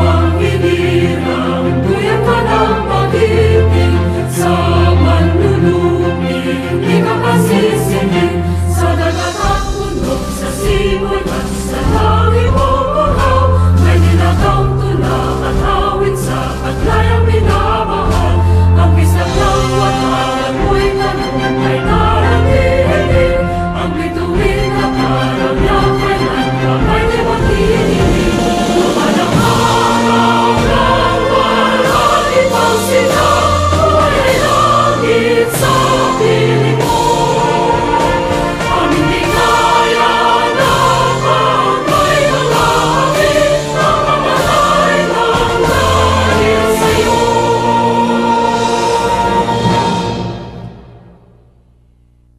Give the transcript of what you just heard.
Aman